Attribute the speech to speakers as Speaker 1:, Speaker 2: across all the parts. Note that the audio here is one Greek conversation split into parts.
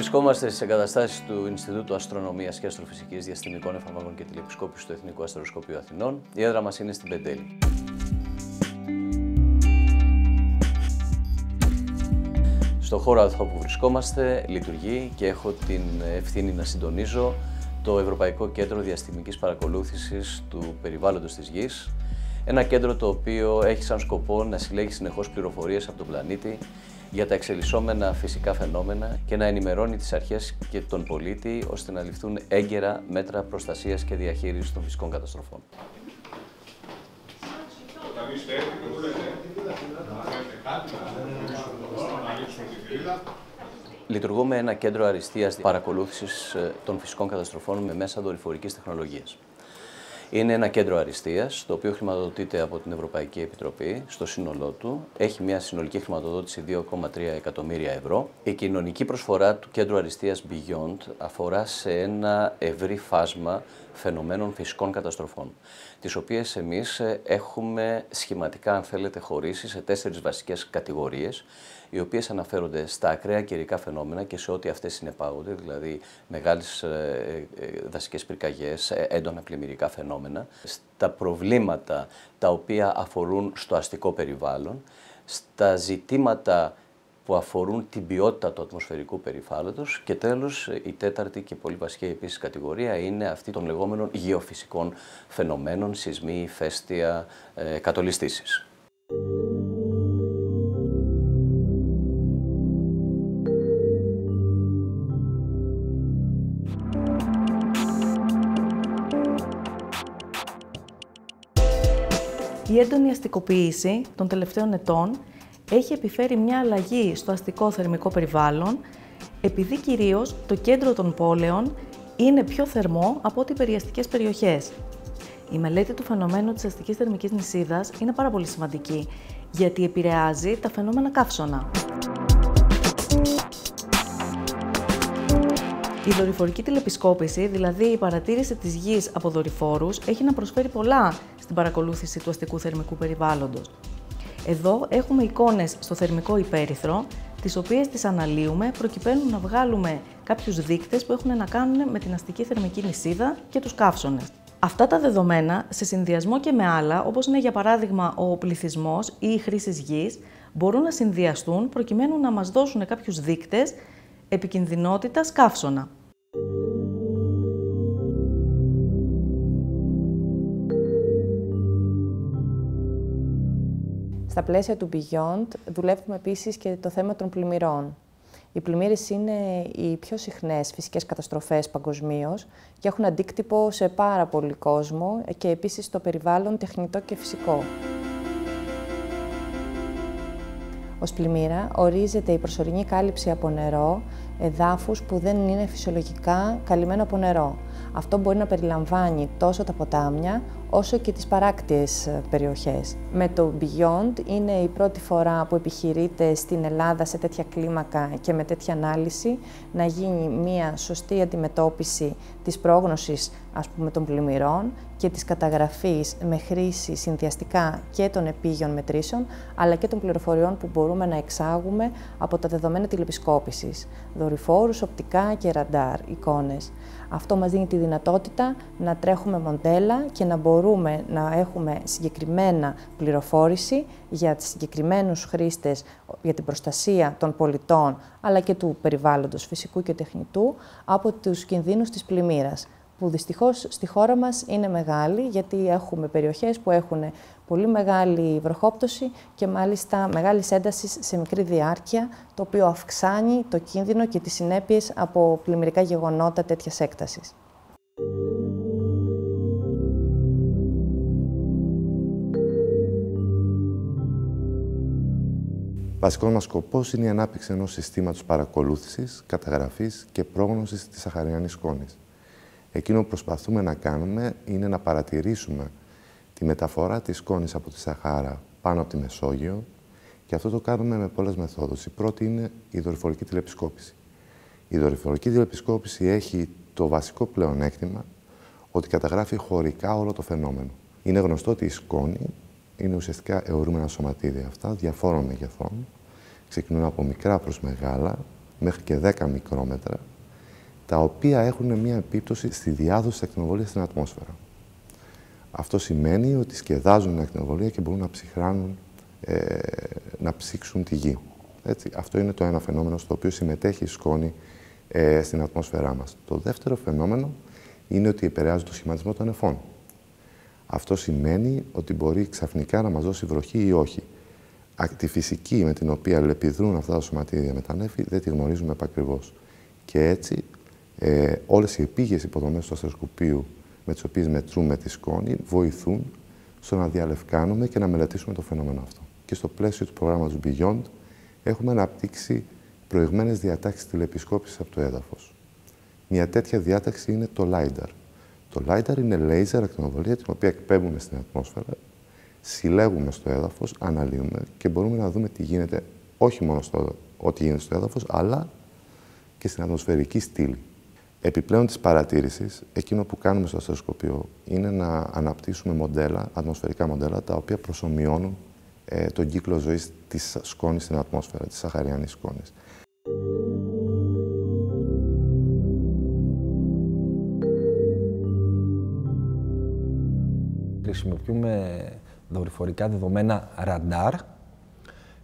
Speaker 1: Βρισκόμαστε στι εγκαταστάσεις του Ινστιτούτου Αστρονομίας και Αστροφυσικής Διαστημικών Εφαρμογών και Τηλεπισκόπησης του Εθνικού Αστροσκοπείου Αθηνών. Η έδρα μας είναι στην Πεντέλη. Στο χώρο αυτό που βρισκόμαστε λειτουργεί και έχω την ευθύνη να συντονίζω το Ευρωπαϊκό Κέντρο Διαστημικής Παρακολούθησης του Περιβάλλοντος της Γης, ένα κέντρο το οποίο έχει σαν σκοπό να συλλέγει συνεχώς πληροφορίες από τον πλανήτη για τα εξελισσόμενα φυσικά φαινόμενα και να ενημερώνει τις αρχές και τον πολίτη ώστε να ληφθούν έγκαιρα μέτρα προστασίας και διαχείρισης των φυσικών καταστροφών. Λειτουργούμε ένα κέντρο αριστείας παρακολούθησης ε, των φυσικών καταστροφών με μέσα δορυφορικής τεχνολογίας. Είναι ένα κέντρο αριστείας, το οποίο χρηματοδοτείται από την Ευρωπαϊκή Επιτροπή στο σύνολό του. Έχει μια συνολική χρηματοδότηση 2,3 εκατομμύρια ευρώ. Η κοινωνική προσφορά του κέντρου αριστείας Beyond αφορά σε ένα ευρύ φάσμα φαινομένων φυσικών καταστροφών, τις οποίες εμείς ε, έχουμε σχηματικά, αν θέλετε, χωρίσει σε τέσσερις βασικές κατηγορίες, οι οποίες αναφέρονται στα ακραία καιρικά φαινόμενα και σε ό,τι αυτές συνεπάγονται, δηλαδή μεγάλες ε, ε, δασικές πυρκαγιές, έντονα πλημμυρικά φαινόμενα, στα προβλήματα τα οποία αφορούν στο αστικό περιβάλλον, στα ζητήματα που αφορούν την ποιότητα του ατμοσφαιρικού περιβάλλοντος και τέλος η τέταρτη και πολύ βασική επίσης κατηγορία είναι αυτή των λεγόμενων γεωφυσικών φαινομένων, σεισμοί, ηφαίστεια, ε, κατολιστήσεις.
Speaker 2: Η έντονη αστικοποίηση των τελευταίων ετών έχει επιφέρει μια αλλαγή στο αστικό θερμικό περιβάλλον, επειδή κυρίως το κέντρο των πόλεων είναι πιο θερμό από ό,τι οι περιαστικές περιοχές. Η μελέτη του φαινομένου της αστικής θερμικής νησίδας είναι πάρα πολύ σημαντική, γιατί επηρεάζει τα φαινόμενα καύσωνα. Η δορυφορική τηλεπισκόπηση, δηλαδή η παρατήρηση της γης από δορυφόρους, έχει να προσφέρει πολλά στην παρακολούθηση του αστικού θερμικού περιβάλλοντος. Εδώ έχουμε εικόνες στο θερμικό υπέρυθρο, τις οποίες τις αναλύουμε προκειμένου να βγάλουμε κάποιους δείκτες που έχουν να κάνουν με την αστική θερμική νησίδα και τους καύσονες. Αυτά τα δεδομένα, σε συνδυασμό και με άλλα, όπως είναι για παράδειγμα ο πληθυσμός ή η χρήση γης, μπορούν να συνδυαστούν προκειμένου να μας δώσουν κάποιους δείκτες επικινδυνότητας καύσωνα.
Speaker 3: Στα πλαίσια του Beyond δουλεύουμε επίσης και το θέμα των πλημμυρών. Οι πλημμύρες είναι οι πιο συχνές φυσικές καταστροφές παγκοσμίως και έχουν αντίκτυπο σε πάρα πολύ κόσμο και επίσης στο περιβάλλον τεχνητό και φυσικό. Ως πλημμύρα ορίζεται η προσωρινή κάλυψη από νερό εδάφους που δεν είναι φυσιολογικά καλυμμένο από νερό. Αυτό μπορεί να περιλαμβάνει τόσο τα ποτάμια όσο και τις παράκτιες ε, περιοχές. Με το Beyond είναι η πρώτη φορά που επιχειρείται στην Ελλάδα σε τέτοια κλίμακα και με τέτοια ανάλυση να γίνει μια σωστή αντιμετώπιση της πρόγνωσης ας πούμε, των πλημμυρών και της καταγραφής με χρήση συνδυαστικά και των επίγειων μετρήσεων, αλλά και των πληροφοριών που μπορούμε να εξάγουμε από τα δεδομένα τηλεπισκόπησης, δορυφόρους, οπτικά και ραντάρ, εικόνες. Αυτό μας δίνει τη δυνατότητα να τρέχουμε μοντέλα και να μπορούμε να έχουμε συγκεκριμένα πληροφόρηση για τις συγκεκριμένους χρήστες, για την προστασία των πολιτών, αλλά και του περιβάλλοντος φυσικού και τεχνητού, από τους κινδύνους της πλημμύρας που δυστυχώς στη χώρα μας είναι μεγάλη, γιατί έχουμε περιοχές που έχουν πολύ μεγάλη βροχόπτωση και μάλιστα μεγάλης έντασης σε μικρή διάρκεια, το οποίο αυξάνει το κίνδυνο και τις συνέπειες από πλημμυρικά γεγονότα τέτοιας έκτασης.
Speaker 4: Βασικός μας σκοπός είναι η ανάπτυξη ενός συστήματος παρακολούθησης, καταγραφής και πρόγνωσης της Σαχαριανής σκόνη. Εκείνο που προσπαθούμε να κάνουμε είναι να παρατηρήσουμε τη μεταφορά της σκόνης από τη Σαχάρα πάνω από τη Μεσόγειο και αυτό το κάνουμε με πολλές μεθόδους. Η πρώτη είναι η δορυφορική τηλεπισκόπηση. Η δορυφορική τηλεπισκόπηση έχει το βασικό πλεονέκτημα ότι καταγράφει χωρικά όλο το φαινόμενο. Είναι γνωστό ότι η σκόνη είναι ουσιαστικά αιωρούμενα σωματίδια αυτά, διαφόρων μεγεθών. Ξεκινούν από μικρά προς μεγάλα μέχρι και 10 μικρόμετρα, τα οποία έχουν μια επίπτωση στη διάδοση ακτινοβολίας στην ατμόσφαιρα. Αυτό σημαίνει ότι σκεδάζουν την ακτινοβολία και μπορούν να ψυχράνουν, ε, να ψήξουν τη γη. Έτσι. Αυτό είναι το ένα φαινόμενο στο οποίο συμμετέχει η σκόνη ε, στην ατμόσφαιρά μας. Το δεύτερο φαινόμενο είναι ότι επηρεάζει το σχηματισμό των νεφών. Αυτό σημαίνει ότι μπορεί ξαφνικά να μας δώσει βροχή ή όχι. Τη φυσική με την οποία λεπιδρούν αυτά τα σωματίδια με τα νέφη δεν τη γνωρίζουμε επακριβώς. Και έτσι ε, όλες οι επίγειες υποδομές του αστροσκοπείου με τις οποίες μετρούμε τη σκόνη βοηθούν στο να διαλευκάνουμε και να μελετήσουμε το φαινόμενο αυτό. Και στο πλαίσιο του προγράμματος Beyond έχουμε αναπτύξει προηγμένες διατάξεις τηλεπισκόπησης από το έδαφος. Μια τέτοια διάταξη είναι το LIDAR. Το LIDAR είναι laser ακτινοβολία την οποία εκπέμπουμε στην ατμόσφαιρα, συλλέγουμε στο έδαφος, αναλύουμε και μπορούμε να δούμε τι γίνεται όχι μόνο στο, ό,τι γίνεται στο έδαφος, αλλά και στην ατμοσφαιρική στήλη. Επιπλέον της παρατήρησης, εκείνο που κάνουμε στο αστροσκοπείο είναι να αναπτύσσουμε μοντέλα, ατμοσφαιρικά μοντέλα, τα οποία προσωμιώνουν ε, τον κύκλο ζωής της σκόνης στην ατμόσφαιρα, της σαχαριανής σκόνης.
Speaker 5: Χρησιμοποιούμε δορυφορικά δεδομένα ραντάρ,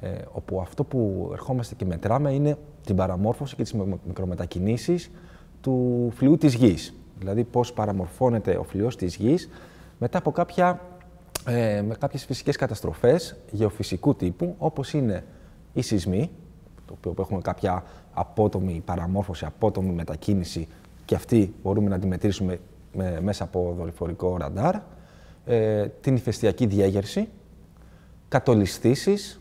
Speaker 5: ε, όπου αυτό που ερχόμαστε και μετράμε είναι την παραμόρφωση και τις μικρομετακινήσεις του φλοιού της γης. Δηλαδή πώς παραμορφώνεται ο φλοιός της γης μετά από κάποια, ε, με κάποιες φυσικές καταστροφές γεωφυσικού τύπου, όπως είναι οι σεισμοί, το οποίο έχουμε κάποια απότομη παραμόρφωση, απότομη μετακίνηση και αυτή μπορούμε να τη μετρήσουμε μέσα από δορυφορικό ραντάρ, ε, την ηφαιστειακή διέγερση, κατολιστήσεις,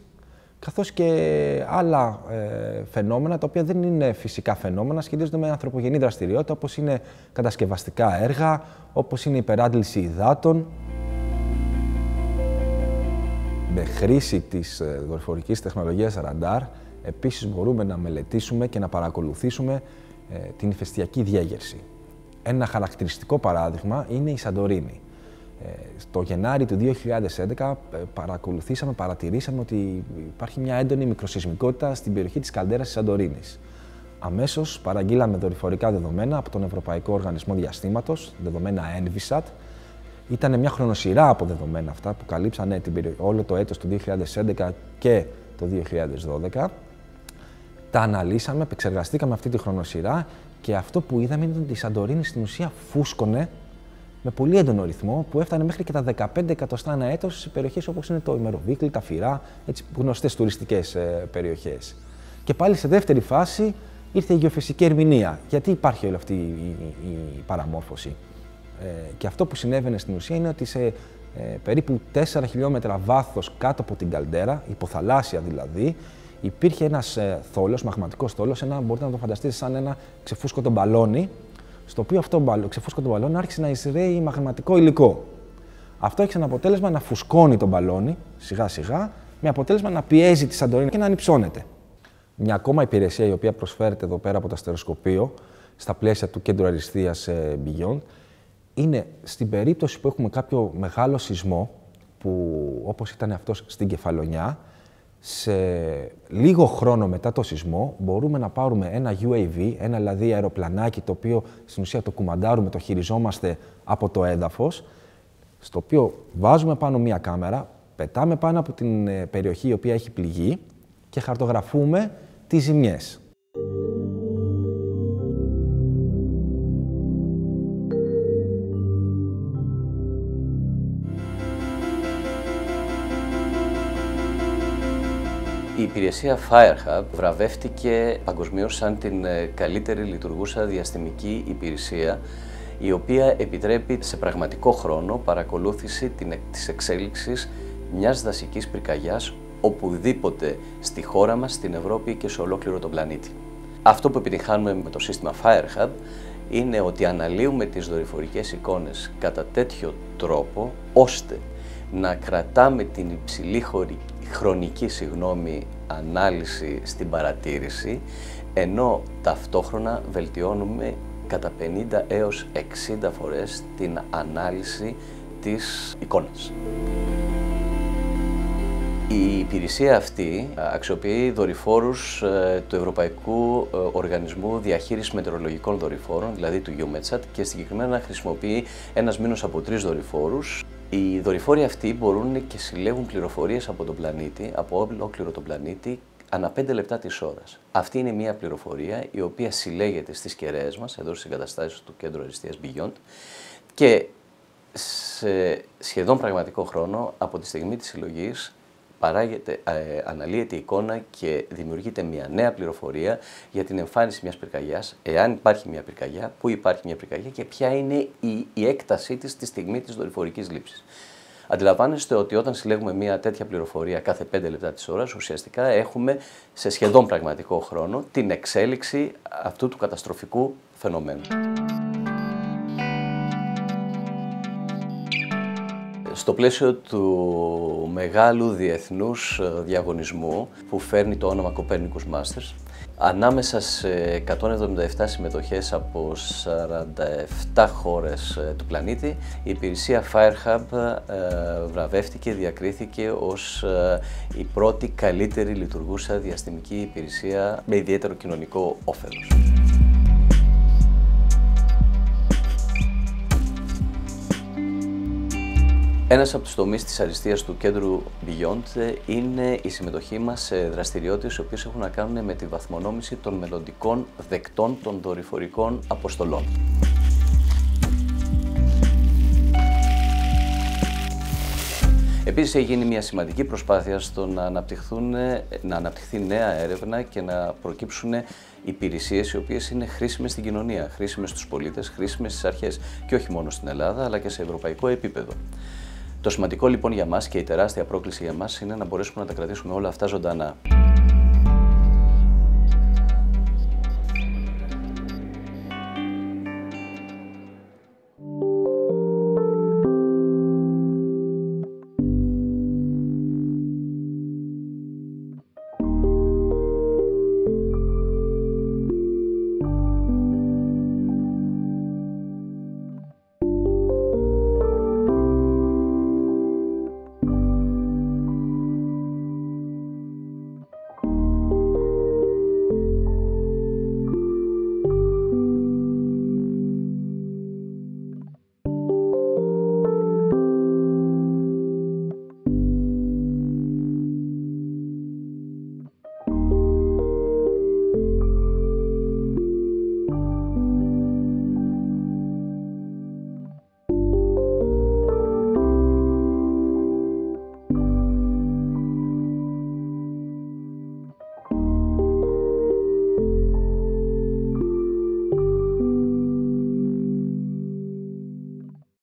Speaker 5: καθώς και άλλα ε, φαινόμενα, τα οποία δεν είναι φυσικά φαινόμενα, σχετίζονται με ανθρωπογενή δραστηριότητα, όπως είναι κατασκευαστικά έργα, όπως είναι υπεράντληση υδάτων. Με χρήση της ε, δορυφορικής τεχνολογίας ραντάρ, επίσης μπορούμε να μελετήσουμε και να παρακολουθήσουμε ε, την ηφαιστειακή διέγερση. Ένα χαρακτηριστικό παράδειγμα είναι η Σαντορίνη. Το Γενάρη του 2011 ε, παρακολουθήσαμε, παρατηρήσαμε ότι υπάρχει μια έντονη μικροσυσμικότητα στην περιοχή της καλδέρας της Σαντορίνης. Αμέσως παραγγείλαμε δορυφορικά δεδομένα από τον Ευρωπαϊκό Οργανισμό Διαστήματος, δεδομένα ENVISAT. Ήταν μια χρονοσυρά από δεδομένα αυτά που καλύψανε την όλο το έτος του 2011 και το 2012. Τα αναλύσαμε, επεξεργαστήκαμε αυτή τη χρονοσυρά και αυτό που είδαμε είναι ότι η Σαντορίνη στην ουσία φούσκωνε με πολύ έντονο ρυθμό που έφτανε μέχρι και τα 15 εκατοστά ένα έτος σε περιοχές όπως είναι το Ημεροβίκλι, τα Φυρά, έτσι γνωστές τουριστικές ε, περιοχές. Και πάλι σε δεύτερη φάση ήρθε η γεωφυσική ερμηνεία. Γιατί υπάρχει όλη αυτή η, η, παραμόρφωση; Ε, και αυτό που συνέβαινε στην ουσία είναι ότι σε ε, περίπου 4 χιλιόμετρα βάθος κάτω από την καλντέρα, υποθαλάσσια δηλαδή, υπήρχε ένας ε, θόλος, μαγματικός θόλος, ένα μπορείτε να το φανταστείτε σαν ένα ξεφούσκωτο μπαλόνι, στο οποίο αυτό το ξεφούσκωτο μπαλόνι άρχισε να εισραίει μαγνητικό υλικό. Αυτό έχει σαν αποτέλεσμα να φουσκώνει τον μπαλόνι σιγά σιγά, με αποτέλεσμα να πιέζει τη Σαντορίνη και να ανυψώνεται. Μια ακόμα υπηρεσία η οποία προσφέρεται εδώ πέρα από το αστεροσκοπείο, στα πλαίσια του κέντρου αριστείας ε, Beyond, είναι στην περίπτωση που έχουμε κάποιο μεγάλο σεισμό, που όπως ήταν αυτός στην Κεφαλονιά, σε λίγο χρόνο μετά το σεισμό μπορούμε να πάρουμε ένα UAV, ένα δηλαδή αεροπλανάκι το οποίο στην ουσία το κουμαντάρουμε, το χειριζόμαστε από το έδαφος, στο οποίο βάζουμε πάνω μία κάμερα, πετάμε πάνω από την ε, περιοχή η οποία έχει πληγεί και χαρτογραφούμε τις ζημιές.
Speaker 1: Η υπηρεσία FireHub βραβεύτηκε παγκοσμίως σαν την ε, καλύτερη λειτουργούσα διαστημική υπηρεσία η οποία επιτρέπει σε πραγματικό χρόνο παρακολούθηση της εξέλιξης μιας δασικής πυρκαγιάς οπουδήποτε στη χώρα μας, στην Ευρώπη και σε ολόκληρο τον πλανήτη. Αυτό που επιτυχάνουμε με το σύστημα FireHub είναι ότι αναλύουμε τις δορυφορικές εικόνες κατά τέτοιο τρόπο ώστε να κρατάμε την υψηλή χρονική συγγνώμη, ανάλυση στην παρατήρηση, ενώ ταυτόχρονα βελτιώνουμε κατά 50 έως 60 φορές την ανάλυση της εικόνας. Η υπηρεσία αυτή αξιοποιεί δορυφόρους ε, του Ευρωπαϊκού ε, Οργανισμού Διαχείρισης Μετεωρολογικών Δορυφόρων, δηλαδή του EUMETSAT και συγκεκριμένα χρησιμοποιεί ένας μήνος από τρεις δορυφόρους. Οι δορυφόροι αυτοί μπορούν και συλλέγουν πληροφορίες από τον πλανήτη, από ολόκληρο τον πλανήτη, ανά 5 λεπτά της ώρας. Αυτή είναι μια πληροφορία η οποία συλλέγεται στις κεραίες μας, εδώ στις εγκαταστάσεις του Κέντρου Αριστείας Beyond και σε σχεδόν πραγματικό χρόνο από τη στιγμή της συλλογής παράγεται, ε, αναλύεται η εικόνα και δημιουργείται μια νέα πληροφορία για την εμφάνιση μιας πυρκαγιάς, εάν υπάρχει μια πυρκαγιά, πού υπάρχει μια πυρκαγιά και ποια είναι η, η έκτασή της στη στιγμή της δορυφορικής λήψης. Αντιλαμβάνεστε ότι όταν συλλέγουμε μια τέτοια πληροφορία κάθε 5 λεπτά της ώρας, ουσιαστικά έχουμε σε σχεδόν πραγματικό χρόνο την εξέλιξη αυτού του καταστροφικού φαινομένου. Στο πλαίσιο του μεγάλου διεθνούς ε, διαγωνισμού που φέρνει το όνομα Copernicus Masters, ανάμεσα σε 177 συμμετοχές από 47 χώρες ε, του πλανήτη, η υπηρεσία FireHub ε, βραβεύτηκε, διακρίθηκε ως η πρώτη καλύτερη λειτουργούσα διαστημική υπηρεσία με ιδιαίτερο κοινωνικό όφελος. Ένας από τους τομείς της αριστείας του κέντρου Beyond είναι η συμμετοχή μας σε δραστηριότητες οι οποίες έχουν να κάνουν με τη βαθμονόμηση των μελλοντικών δεκτών των δορυφορικών αποστολών. Επίσης έχει γίνει μια σημαντική προσπάθεια στο να, αναπτυχθούν, να αναπτυχθεί νέα έρευνα και να προκύψουν υπηρεσίες οι οποίες είναι χρήσιμες στην κοινωνία, χρήσιμες στους πολίτες, χρήσιμες στις αρχές και όχι μόνο στην Ελλάδα αλλά και σε ευρωπαϊκό επίπεδο. Το σημαντικό λοιπόν για μας και η τεράστια πρόκληση για μας είναι να μπορέσουμε να τα κρατήσουμε όλα αυτά ζωντανά.